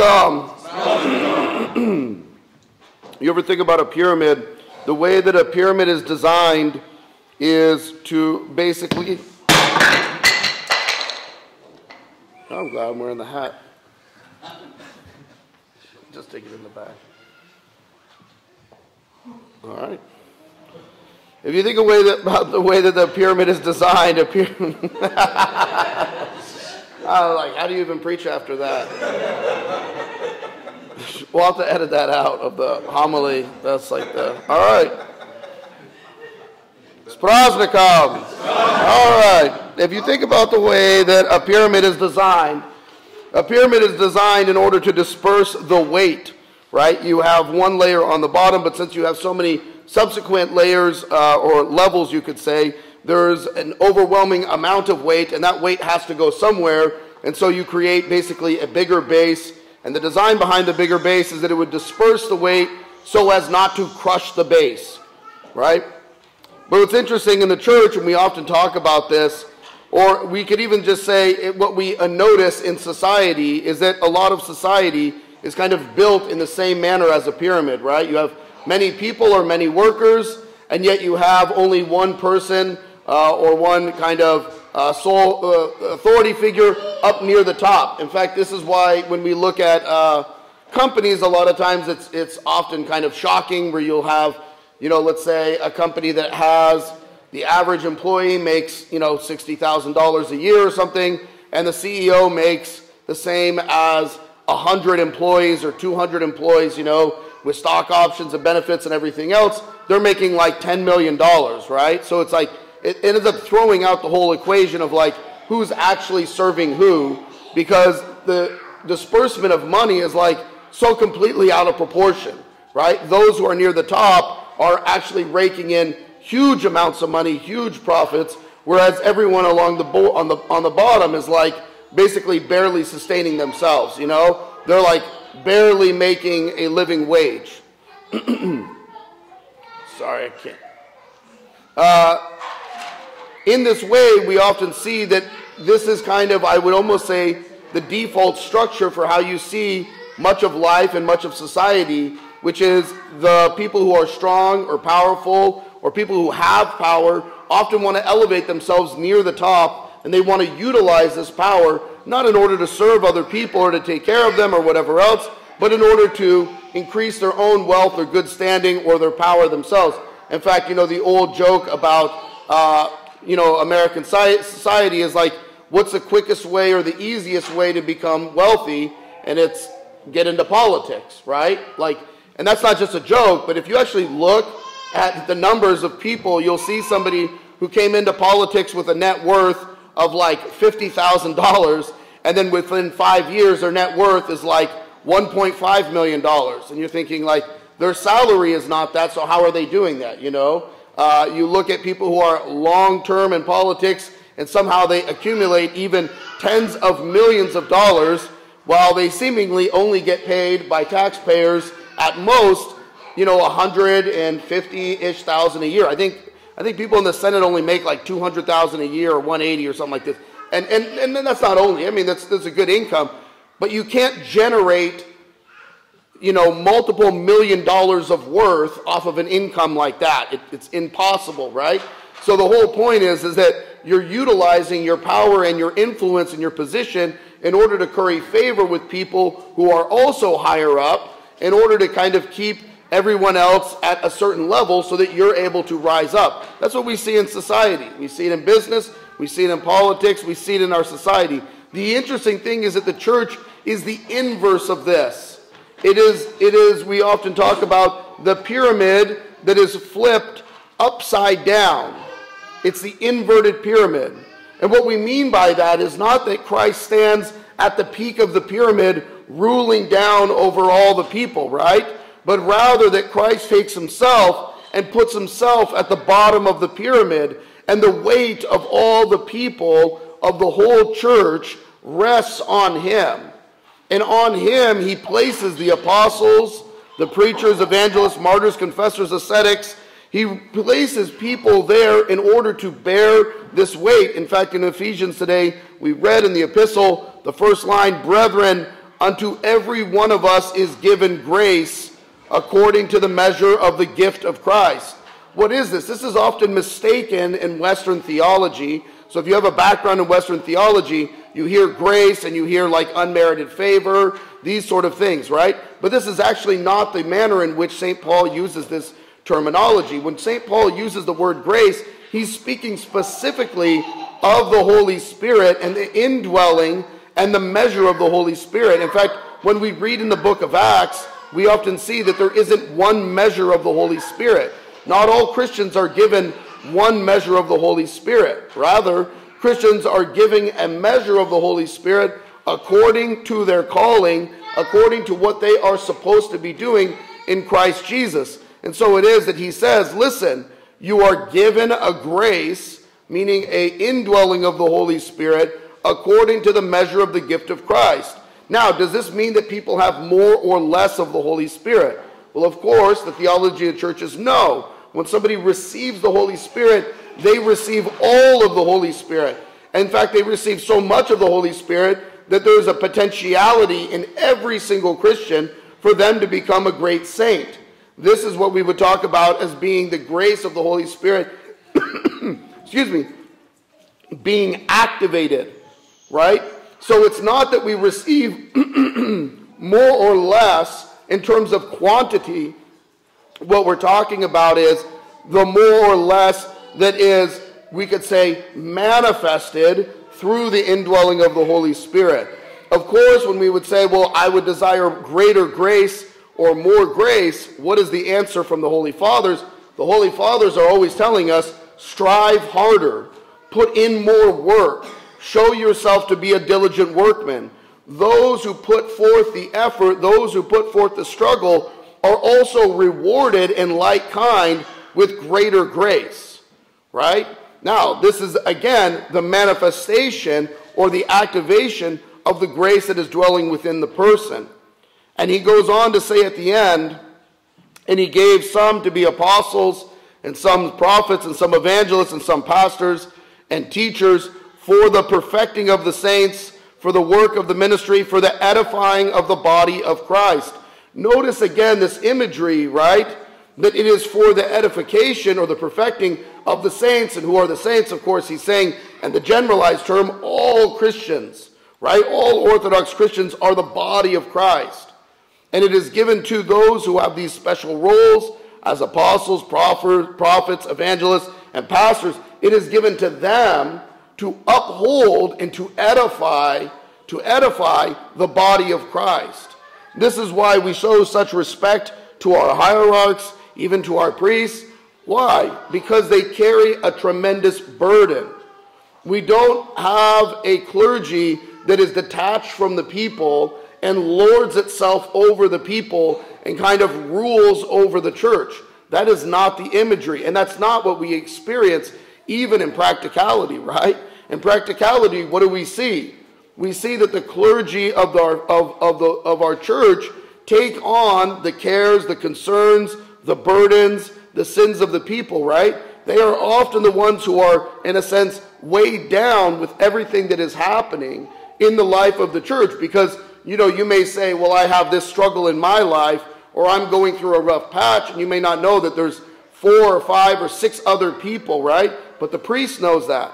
come. you ever think about a pyramid? The way that a pyramid is designed is to basically. I'm glad I'm wearing the hat. Just take it in the back. All right. If you think about the way that the pyramid is designed, a pyramid. like, how do you even preach after that? we'll have to edit that out of the homily. That's like the. All right. Spraznikov. All right. If you think about the way that a pyramid is designed, a pyramid is designed in order to disperse the weight, right? You have one layer on the bottom, but since you have so many subsequent layers uh, or levels, you could say, there's an overwhelming amount of weight, and that weight has to go somewhere. And so you create basically a bigger base. And the design behind the bigger base is that it would disperse the weight so as not to crush the base, right? But what's interesting in the church, and we often talk about this, or we could even just say it, what we uh, notice in society is that a lot of society is kind of built in the same manner as a pyramid, right? You have many people or many workers, and yet you have only one person uh, or one kind of uh, sole uh, authority figure up near the top. In fact, this is why when we look at uh, companies, a lot of times it's, it's often kind of shocking where you'll have, you know, let's say a company that has the average employee makes, you know, $60,000 a year or something, and the CEO makes the same as 100 employees or 200 employees, you know, with stock options and benefits and everything else, they're making like $10 million, right? So it's like, it, ends up throwing out the whole equation of like who's actually serving who because the disbursement of money is like so completely out of proportion, right? Those who are near the top are actually raking in huge amounts of money, huge profits, whereas everyone along the bo- on the on the bottom is like basically barely sustaining themselves. You know, they're like barely making a living wage. Sorry, I can't. Uh, in this way, we often see that this is kind of, I would almost say, the default structure for how you see much of life and much of society, which is the people who are strong or powerful or people who have power often want to elevate themselves near the top and they want to utilize this power not in order to serve other people or to take care of them or whatever else, but in order to increase their own wealth or good standing or their power themselves. In fact, you know, the old joke about, uh, you know, American society is like, what's the quickest way or the easiest way to become wealthy? And it's get into politics, right? Like, and that's not just a joke, but if you actually look at the numbers of people, you'll see somebody who came into politics with a net worth of like $50,000, and then within five years, their net worth is like $1.5 million. And you're thinking, like, their salary is not that, so how are they doing that, you know? Uh, you look at people who are long term in politics, and somehow they accumulate even tens of millions of dollars while they seemingly only get paid by taxpayers at most you know, 150-ish thousand a year. I think I think people in the Senate only make like 200,000 a year or 180 or something like this. And and and that's not only. I mean, that's that's a good income, but you can't generate you know, multiple million dollars of worth off of an income like that. It, it's impossible, right? So the whole point is, is that you're utilizing your power and your influence and your position in order to curry favor with people who are also higher up in order to kind of keep everyone else at a certain level so that you're able to rise up. That's what we see in society. We see it in business, we see it in politics, we see it in our society. The interesting thing is that the church is the inverse of this. It is, it is, we often talk about the pyramid that is flipped upside down. It's the inverted pyramid. And what we mean by that is not that Christ stands at the peak of the pyramid ruling down over all the people, right? but rather that Christ takes himself and puts himself at the bottom of the pyramid, and the weight of all the people of the whole church rests on him. And on him, he places the apostles, the preachers, evangelists, martyrs, confessors, ascetics. He places people there in order to bear this weight. In fact, in Ephesians today, we read in the epistle, the first line, Brethren, unto every one of us is given grace according to the measure of the gift of Christ. What is this? This is often mistaken in Western theology. So if you have a background in Western theology, you hear grace and you hear like unmerited favor, these sort of things, right? But this is actually not the manner in which St. Paul uses this terminology. When St. Paul uses the word grace, he's speaking specifically of the Holy Spirit and the indwelling and the measure of the Holy Spirit. In fact, when we read in the book of Acts, we often see that there isn't one measure of the Holy Spirit. Not all Christians are given one measure of the Holy Spirit. Rather, Christians are giving a measure of the Holy Spirit according to their calling, according to what they are supposed to be doing in Christ Jesus. And so it is that he says, listen, you are given a grace, meaning a indwelling of the Holy Spirit, according to the measure of the gift of Christ. Now, does this mean that people have more or less of the Holy Spirit? Well, of course, the theology of the church is no. When somebody receives the Holy Spirit, they receive all of the Holy Spirit. In fact, they receive so much of the Holy Spirit that there is a potentiality in every single Christian for them to become a great saint. This is what we would talk about as being the grace of the Holy Spirit, excuse me, being activated, right? So it's not that we receive more or less in terms of quantity. What we're talking about is the more or less that is, we could say, manifested through the indwelling of the Holy Spirit. Of course, when we would say, well, I would desire greater grace or more grace, what is the answer from the Holy Fathers? The Holy Fathers are always telling us strive harder, put in more work, show yourself to be a diligent workman. Those who put forth the effort, those who put forth the struggle, are also rewarded in like kind with greater grace. Right? Now, this is again the manifestation or the activation of the grace that is dwelling within the person. And he goes on to say at the end, and he gave some to be apostles, and some prophets, and some evangelists, and some pastors and teachers for the perfecting of the saints, for the work of the ministry, for the edifying of the body of Christ. Notice again this imagery, right? That it is for the edification or the perfecting of the saints. And who are the saints? Of course, he's saying, and the generalized term, all Christians, right? All Orthodox Christians are the body of Christ. And it is given to those who have these special roles as apostles, prophets, evangelists, and pastors. It is given to them to uphold and to edify, to edify the body of Christ. This is why we show such respect to our hierarchs, even to our priests. Why? Because they carry a tremendous burden. We don't have a clergy that is detached from the people and lords itself over the people and kind of rules over the church. That is not the imagery, and that's not what we experience even in practicality, right? In practicality, what do we see? We see that the clergy of our, of, of, the, of our church take on the cares, the concerns, the burdens, the sins of the people, right? They are often the ones who are, in a sense, weighed down with everything that is happening in the life of the church because you know, you may say, well, I have this struggle in my life, or I'm going through a rough patch, and you may not know that there's four or five or six other people, right? But the priest knows that.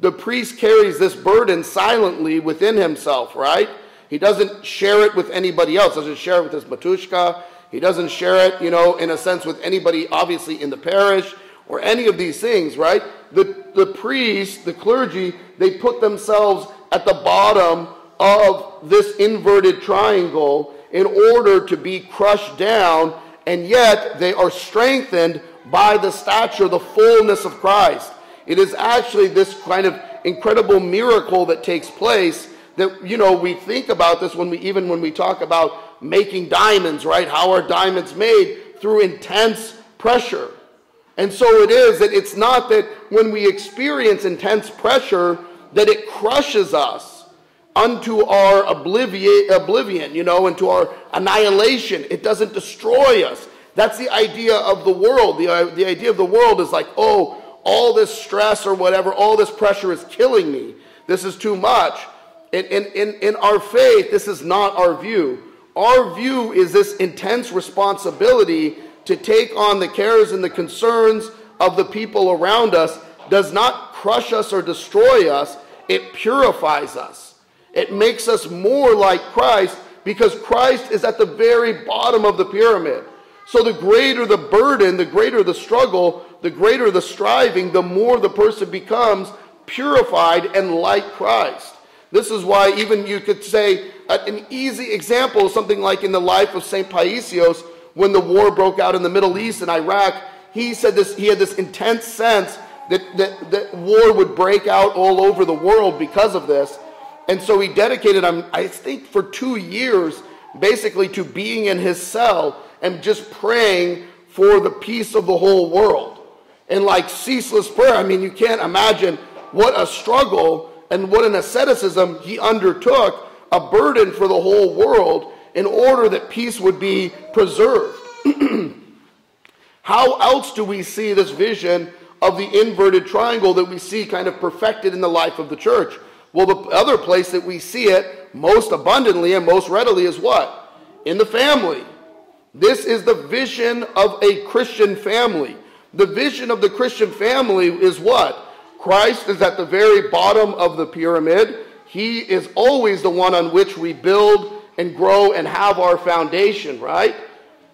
The priest carries this burden silently within himself, right? He doesn't share it with anybody else. Doesn't share it with his matushka. He doesn't share it, you know, in a sense with anybody obviously in the parish or any of these things, right? The, the priest, the clergy, they put themselves at the bottom of this inverted triangle in order to be crushed down, and yet they are strengthened by the stature, the fullness of Christ. It is actually this kind of incredible miracle that takes place that you know we think about this when we even when we talk about making diamonds, right? How are diamonds made? Through intense pressure. And so it is that it's not that when we experience intense pressure that it crushes us unto our oblivion, you know, into our annihilation. It doesn't destroy us. That's the idea of the world. The, uh, the idea of the world is like, oh, all this stress or whatever, all this pressure is killing me. This is too much. In, in, in our faith, this is not our view. Our view is this intense responsibility to take on the cares and the concerns of the people around us does not crush us or destroy us, it purifies us. It makes us more like Christ because Christ is at the very bottom of the pyramid. So the greater the burden, the greater the struggle, the greater the striving, the more the person becomes purified and like Christ. This is why even you could say an easy example, something like in the life of St. Paisios, when the war broke out in the Middle East and Iraq, he said this, he had this intense sense that, that, that war would break out all over the world because of this. And so he dedicated, um, I think, for two years, basically to being in his cell and just praying for the peace of the whole world. And like ceaseless prayer, I mean, you can't imagine what a struggle and what an asceticism he undertook, a burden for the whole world in order that peace would be preserved. How else do we see this vision of the inverted triangle that we see kind of perfected in the life of the church? Well, the other place that we see it most abundantly and most readily is what? In the family. This is the vision of a Christian family. The vision of the Christian family is what? Christ is at the very bottom of the pyramid. He is always the one on which we build and grow and have our foundation, right?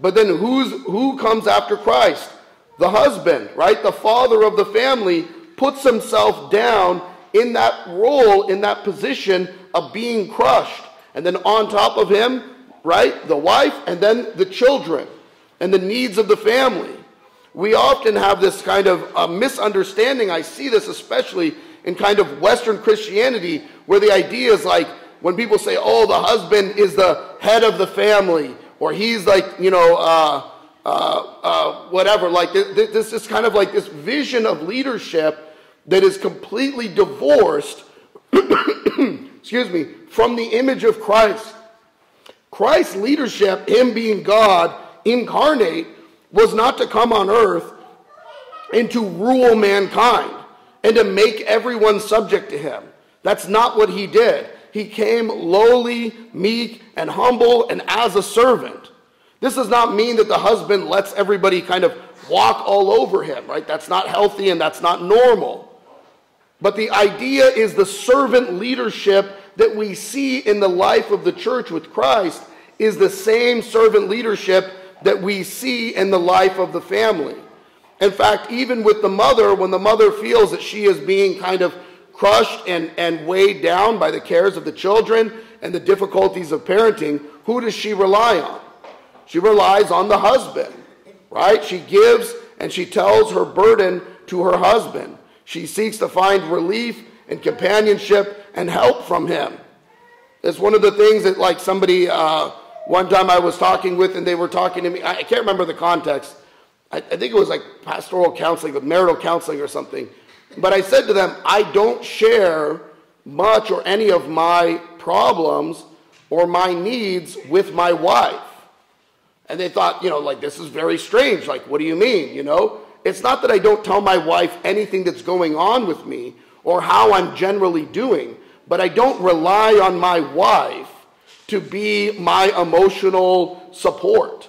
But then who's who comes after Christ? The husband, right? The father of the family puts himself down in that role, in that position of being crushed. And then on top of him, right, the wife, and then the children and the needs of the family. We often have this kind of uh, misunderstanding. I see this especially in kind of Western Christianity, where the idea is like when people say, oh, the husband is the head of the family, or he's like, you know, uh, uh, uh, whatever. Like this, this is kind of like this vision of leadership that is completely divorced, excuse me, from the image of Christ. Christ's leadership, him being God incarnate, was not to come on earth and to rule mankind and to make everyone subject to him. That's not what he did. He came lowly, meek, and humble, and as a servant. This does not mean that the husband lets everybody kind of walk all over him, right? That's not healthy and that's not normal. But the idea is the servant leadership that we see in the life of the church with Christ is the same servant leadership that we see in the life of the family. In fact, even with the mother, when the mother feels that she is being kind of crushed and, and weighed down by the cares of the children and the difficulties of parenting, who does she rely on? She relies on the husband, right? She gives and she tells her burden to her husband. She seeks to find relief and companionship and help from him. It's one of the things that, like, somebody, uh, one time I was talking with, and they were talking to me. I can't remember the context. I, I think it was like pastoral counseling, but marital counseling or something. But I said to them, I don't share much or any of my problems or my needs with my wife. And they thought, you know, like, this is very strange. Like, what do you mean? You know, it's not that I don't tell my wife anything that's going on with me or how I'm generally doing, but I don't rely on my wife to be my emotional support,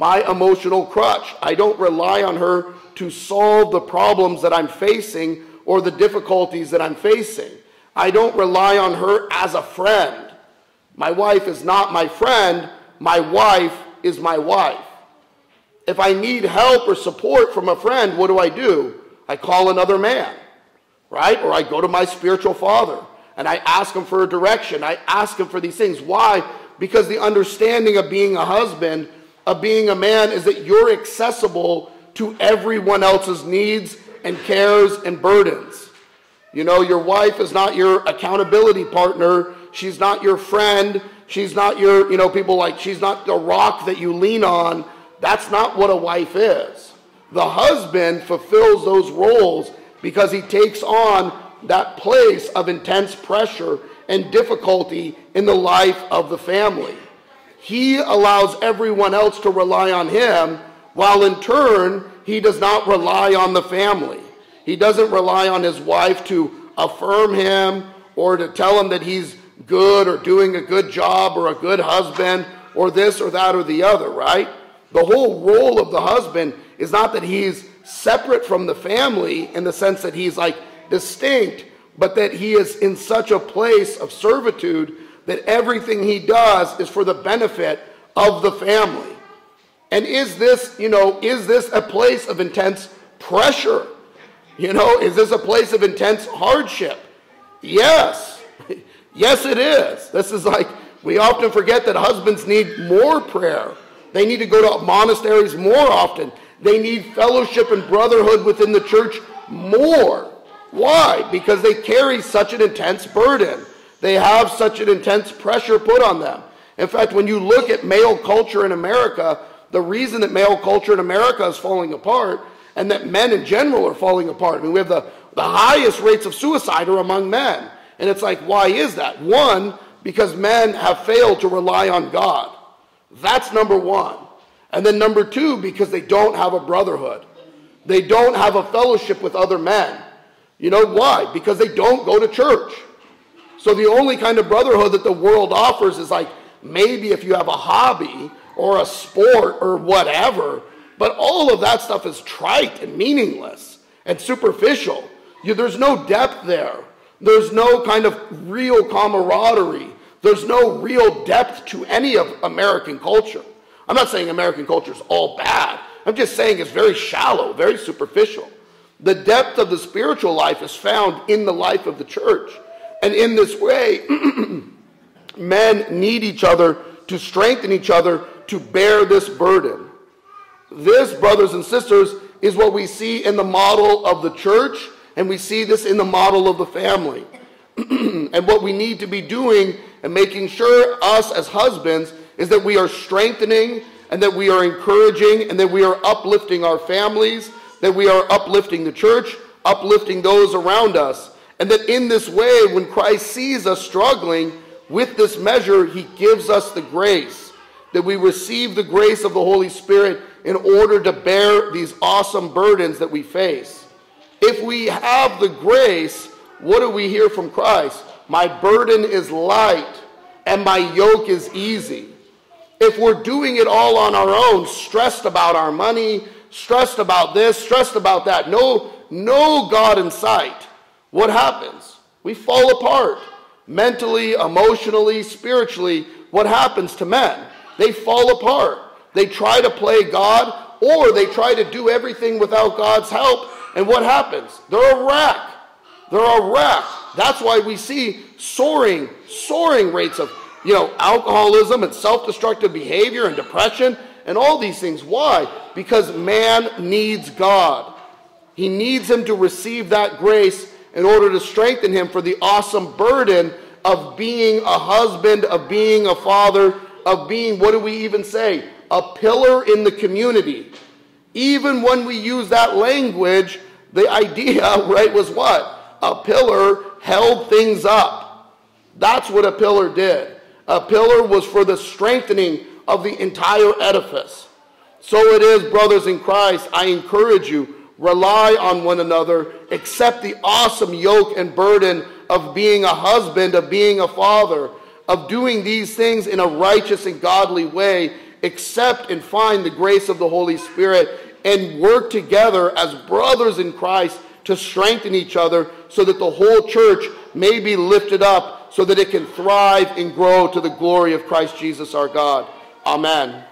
my emotional crutch. I don't rely on her to solve the problems that I'm facing or the difficulties that I'm facing. I don't rely on her as a friend. My wife is not my friend, my wife is my wife. If I need help or support from a friend, what do I do? I call another man, right? Or I go to my spiritual father and I ask him for a direction. I ask him for these things. Why? Because the understanding of being a husband, of being a man, is that you're accessible to everyone else's needs and cares and burdens. You know, your wife is not your accountability partner. She's not your friend. She's not your, you know, people like, she's not the rock that you lean on. That's not what a wife is. The husband fulfills those roles because he takes on that place of intense pressure and difficulty in the life of the family. He allows everyone else to rely on him, while in turn, he does not rely on the family. He doesn't rely on his wife to affirm him or to tell him that he's good or doing a good job or a good husband or this or that or the other, right? The whole role of the husband is not that he's separate from the family in the sense that he's like distinct, but that he is in such a place of servitude that everything he does is for the benefit of the family. And is this, you know, is this a place of intense pressure? You know, is this a place of intense hardship? Yes. yes, it is. This is like, we often forget that husbands need more prayer. They need to go to monasteries more often. They need fellowship and brotherhood within the church more. Why? Because they carry such an intense burden. They have such an intense pressure put on them. In fact, when you look at male culture in America, the reason that male culture in America is falling apart and that men in general are falling apart. I mean, we have the, the highest rates of suicide are among men. And it's like, why is that? One, because men have failed to rely on God. That's number one. And then number two, because they don't have a brotherhood. They don't have a fellowship with other men. You know why? Because they don't go to church. So the only kind of brotherhood that the world offers is like maybe if you have a hobby or a sport or whatever, but all of that stuff is trite and meaningless and superficial. You, there's no depth there. There's no kind of real camaraderie. There's no real depth to any of American culture. I'm not saying American culture is all bad. I'm just saying it's very shallow, very superficial. The depth of the spiritual life is found in the life of the church. And in this way, men need each other to strengthen each other to bear this burden. This, brothers and sisters, is what we see in the model of the church, and we see this in the model of the family. and what we need to be doing and making sure, us as husbands, is that we are strengthening and that we are encouraging and that we are uplifting our families, that we are uplifting the church, uplifting those around us. And that in this way, when Christ sees us struggling with this measure, he gives us the grace, that we receive the grace of the Holy Spirit in order to bear these awesome burdens that we face. If we have the grace, what do we hear from Christ? My burden is light and my yoke is easy. If we're doing it all on our own, stressed about our money, stressed about this, stressed about that, no, no God in sight, what happens? We fall apart. Mentally, emotionally, spiritually, what happens to men? They fall apart. They try to play God or they try to do everything without God's help. And what happens? They're a wreck. They're a wreck. That's why we see soaring, soaring rates of, you know, alcoholism and self-destructive behavior and depression and all these things. Why? Because man needs God. He needs him to receive that grace in order to strengthen him for the awesome burden of being a husband, of being a father, of being, what do we even say? a pillar in the community. Even when we use that language, the idea, right, was what? A pillar held things up. That's what a pillar did. A pillar was for the strengthening of the entire edifice. So it is, brothers in Christ, I encourage you, rely on one another, accept the awesome yoke and burden of being a husband, of being a father, of doing these things in a righteous and godly way accept and find the grace of the Holy Spirit and work together as brothers in Christ to strengthen each other so that the whole church may be lifted up so that it can thrive and grow to the glory of Christ Jesus our God. Amen.